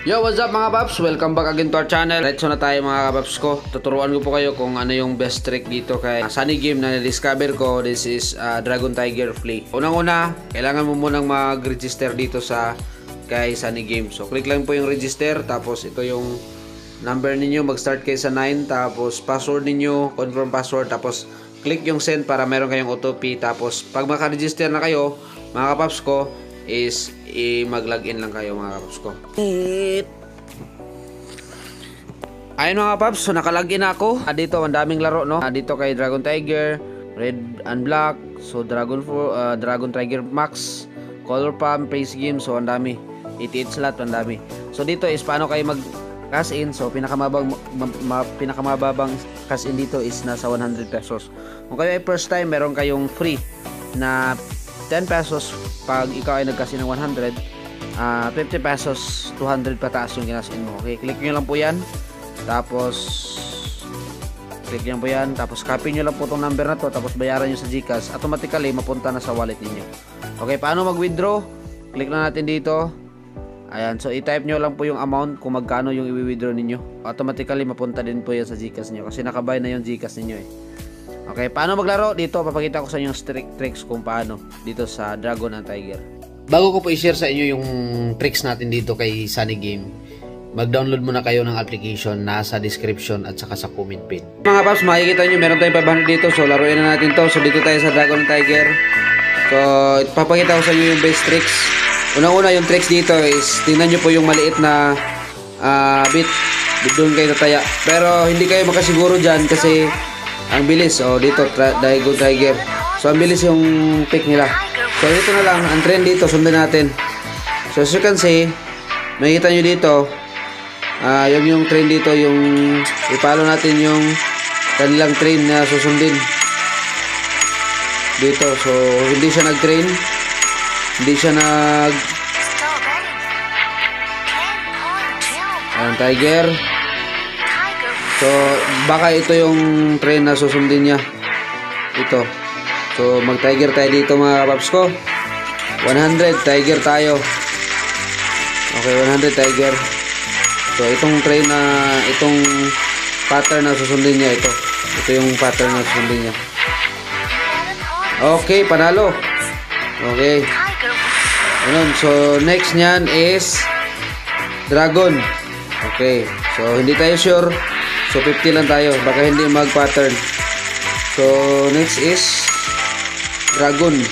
Yo, what's up mga paps? Welcome back again to our channel. Retso na tayo mga paps ko. Tuturuan ko po kayo kung ano yung best trick dito kay Sunny Game na na-discover ko. This is uh, Dragon Tiger Flea. Unang-una, kailangan mo munang mag-register dito sa kay Sunny Game. So, click lang po yung register. Tapos, ito yung number ninyo. Mag-start kayo sa 9. Tapos, password ninyo. Confirm password. Tapos, click yung send para meron kayong OTP. Tapos, pag maka-register na kayo, mga kapaps ko, is i mag-login lang kayo mga kapaps ko. Ayun mga paps, so nakalagin na ako. Ah, dito, ang daming laro, no? Ah, dito kay Dragon Tiger, Red and Black, so Dragon uh, Dragon Tiger Max, Color Pump, Pace Game, so ang dami. 88 slot, ang dami. So dito is paano kayo mag cash in. So pinakamabang ma, ma, pinakamababang cash in dito is nasa 100 pesos. Kung kayo ay first time, meron kayong free na 10 pesos pag ikaw ay nagkasi ng 100 uh, 50 pesos 200 pataas yung kinasin mo. Okay click nyo lang po yan. Tapos click nyo po yan. Tapos copy nyo lang po itong number na to tapos bayaran nyo sa Gcash. Automatically mapunta na sa wallet ninyo. Okay paano mag withdraw click lang natin dito. Ayan so i-type nyo lang po yung amount kung magkano yung i-withdraw ninyo. Automatically mapunta din po yan sa Gcash nyo kasi nakabay na yung Gcash ninyo eh Okay, paano maglaro? Dito, papakita ko sa inyo yung tricks kung paano dito sa Dragon and Tiger. Bago ko po i-share sa inyo yung tricks natin dito kay Sunny Game, mag-download muna kayo ng application nasa description at saka sa comment pin. Mga paps, makikita nyo, meron tayong 500 dito. So, laruin na natin to. So, dito tayo sa Dragon and Tiger. So, papakita ko sa inyo yung best tricks. Unang-una, yung tricks dito is, tingnan nyo po yung maliit na uh, bit. Doon kayo tataya. Pero, hindi kayo makasiguro dyan kasi ang bilis. Oh, dito, Daigo Tiger. So, ang bilis yung pick nila. So, dito na lang. Ang trend dito, sundan natin. So, as you can see, makikita nyo dito, uh, yung yung trend dito, yung ipalo natin yung kanilang train na susundin. Dito. So, hindi siya nag-train. Hindi siya nag... Ayan, Tiger. So, baka ito yung train na susundin niya. Ito. So, mag-tiger tayo dito mga paps ko. 100, tiger tayo. Okay, 100 tiger. So, itong train na, itong pattern na susundin niya, ito. Ito yung pattern na susundin niya. Okay, panalo. Okay. Ganun. So, next niyan is dragon. Okay. So, hindi tayo sure So 50 lang tayo, baka hindi mag-pattern. So next is dragon.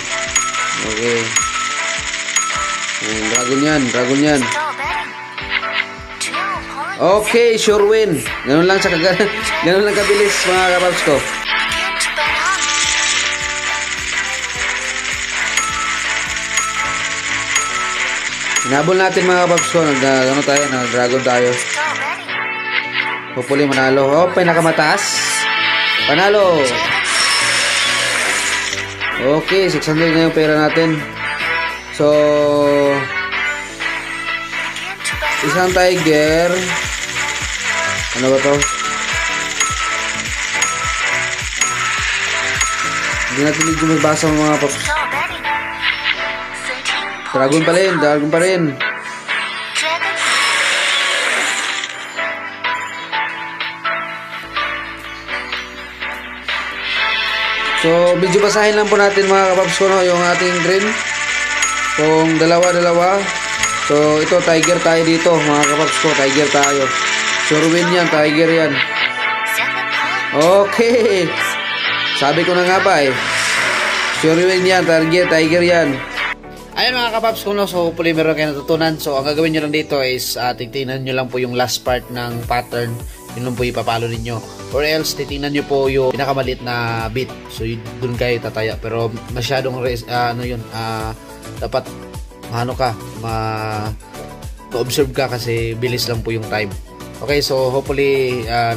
Okay. Dragon yan, dragon yan. Okay, sure win. Ganun lang sa kaga ganun lang kabilis mga kapaps ko. Hinabol natin mga kapaps ko, nag, ano tayo, nag dragon tayo. Hopefully manalo. Oh, pinakamataas. Panalo. Okay, 600 na yung pera natin. So, isang tiger. Ano ba to? Hindi natin medyo magbasa mga paps. Dragon pa rin, dragon pa rin. So, medyo basahin lang po natin mga kapaps ko no, yung ating green. Kung dalawa-dalawa. So, ito tiger tayo dito mga kapaps ko. Tiger tayo. Sure win yan. Tiger yan. Okay. Sabi ko na nga ba eh. Sure win yan. Tiger, tiger yan. Ayun mga kapaps ko no. So, hopefully meron kayo natutunan. So, ang gagawin nyo lang dito is uh, titignan nyo lang po yung last part ng pattern yun lang po ipapalo ninyo. Or else titingnan nyo po yung pinakamalit na bit so dun kayo tataya. Pero masyadong uh, ano yun uh, dapat ano ka ma observe ka kasi bilis lang po yung time. Okay so hopefully uh,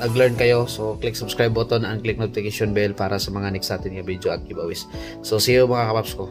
nag-learn kayo. So click subscribe button and click notification bell para sa mga next natin yung video at giveaways. So see you mga kapaps ko